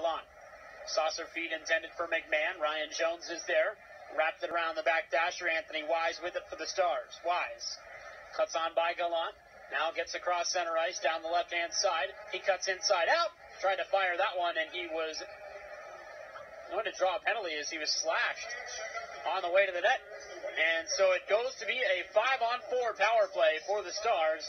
Gallant. Saucer feed intended for McMahon. Ryan Jones is there. Wrapped it around the back dasher. Anthony Wyse with it for the Stars. Wyse cuts on by Gallant. Now gets across center ice down the left hand side. He cuts inside out. Tried to fire that one, and he was going to draw a penalty as he was slashed on the way to the net. And so it goes to be a five on four power play for the Stars.